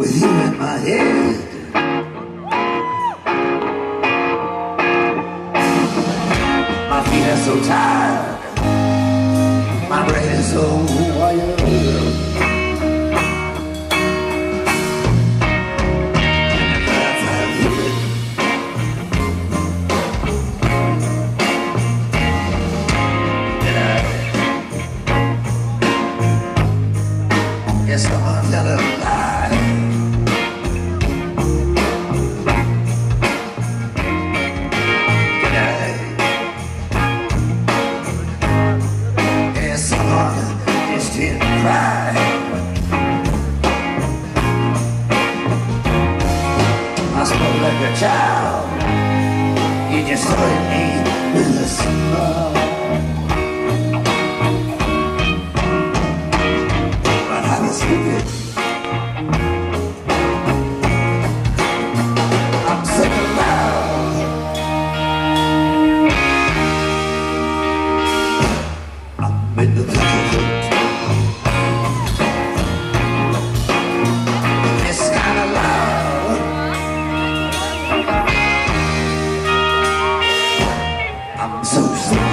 with you in my head. My feet are so tired, my brain is so wired. Yes, I'm gonna a child. You just at me with a smile. I'm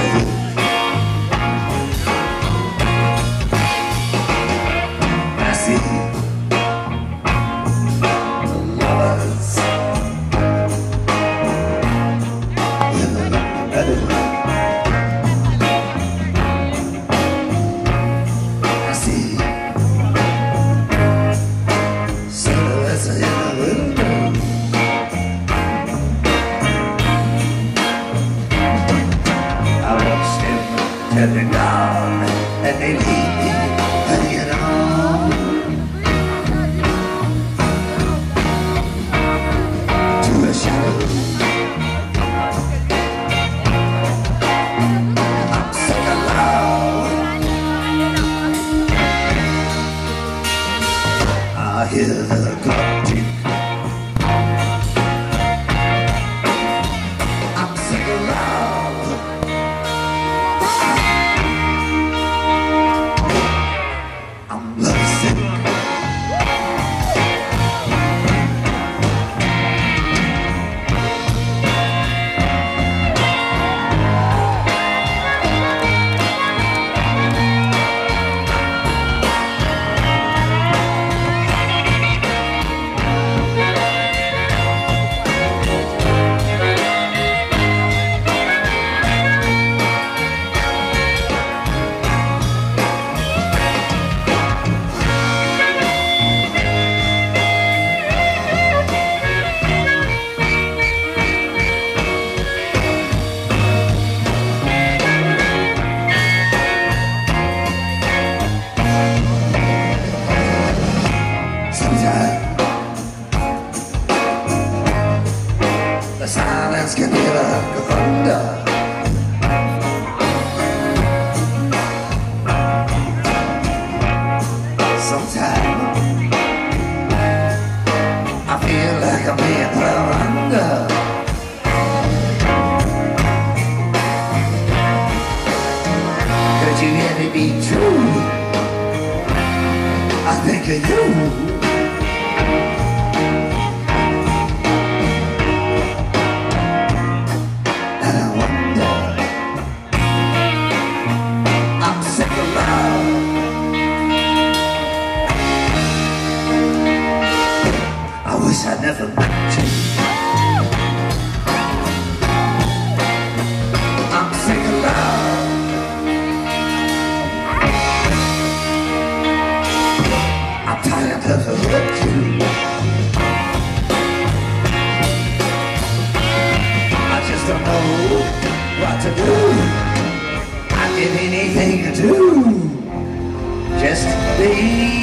Sometimes I feel like I'm being thrown under. Could you really be true? I think of you. I'm sick of love. I'm tired of hurt you. I just don't know what to do. I'd give anything to do. Just be